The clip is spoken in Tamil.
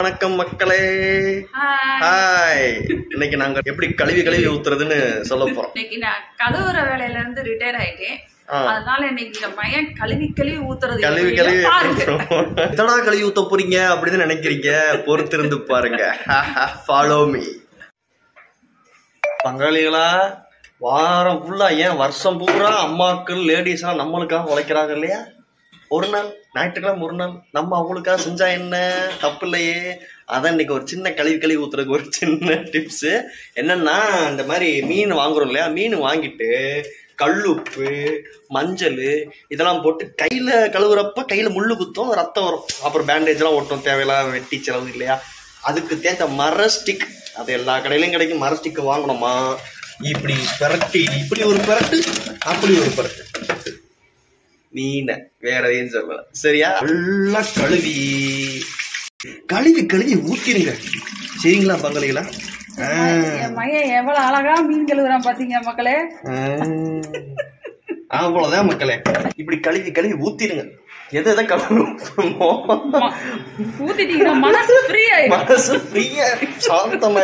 வணக்கம் மக்களே. ஹாய். இன்னைக்கு நாங்க எப்படி கழுவி கழுவி ஊத்துறதுன்னு சொல்ல போறோம். இன்னைக்கு நான் கழுவுற வேலையில இருந்து ரிட்டையர் ஆயிட்டேன். அதனால இன்னைக்கு கழுவி கழுவி ஊத்துறது கழுவி கழுவி எத்தனா கழுவி ஊத்த போறீங்க அப்படின்னு நினைக்கிறீங்க? பொறுத்திருந்து பாருங்க. ஃபாலோ மீ பங்காளிகளா வாரம் ஃபுல்லா ஏன்? வருஷம் பூரா அம்மாக்கள் லேடிஸ் எல்லாம் நம்மளுக்காக உழைக்கிறாங்க இல்லையா? ஒரு நாள் ஞாயிற்றுக்கிழமை ஒரு நாள் நம்ம அவங்களுக்காக செஞ்சா என்ன? தப்பு இல்லையே. அதான் இன்னைக்கு ஒரு சின்ன கழுவி கழுவி ஊத்துறதுக்கு ஒரு சின்ன டிப்ஸ் என்னன்னா இந்த மாதிரி மீன் வாங்குறோம் இல்லையா? மீன் வாங்கிட்டு கல்லுப்பு மஞ்சள் இதெல்லாம் போட்டு கையில கழுவுறப்ப கையில முள்ளு குத்தும் ரத்தம் வரும். அப்புறம் பேண்டேஜ் எல்லாம் ஒட்டும் தேவையில்லாம வெட்டி செலவு இல்லையா? அதுக்கு தேர்ந்த மர ஸ்டிக் அது எல்லா கடையிலையும் கிடைக்கும். மர ஸ்டிக் வாங்கணுமா? இப்படி பிரட்டி இப்படி ஒரு பிரட்டு அப்படி ஒரு பிரட்டு. மீனை. வேற எதையும் சொல்லல. சரியா? நல்லா கழுவி. கழுவி கழுவி ஊத்திருங்க. சரிங்களா. என் பையன் எவ்வளவு அழகா மீன் கழுவுறான் பாத்தீங்க மக்களே. அவ்வளவுதான் மக்களே. இப்படி கழுவி கழுவி ஊத்திருங்க. எதை எதை கழுவணும் ஊத்திட்டீங்கன்னா மனசு ஃப்ரீ ஆயிடும். மனசு ஃப்ரீயா சாந்தமா